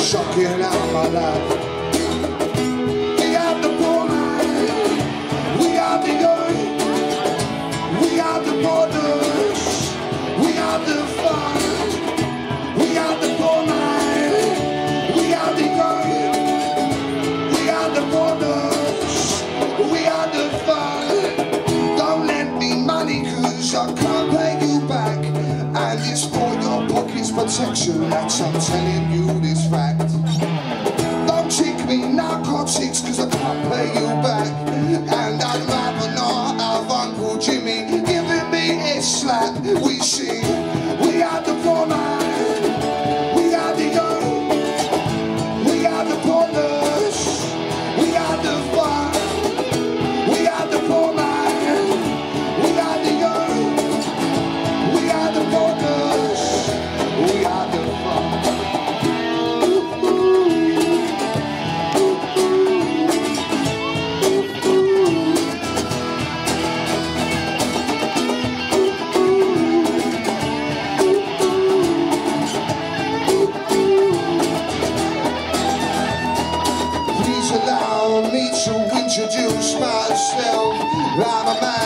choque na balada protection That's I'm telling you this fact. Don't cheek me narcotics Cause I can't pay you back. And I'd rather not have Uncle Jimmy Giving me a slap. We see allow me to introduce myself. I'm a man.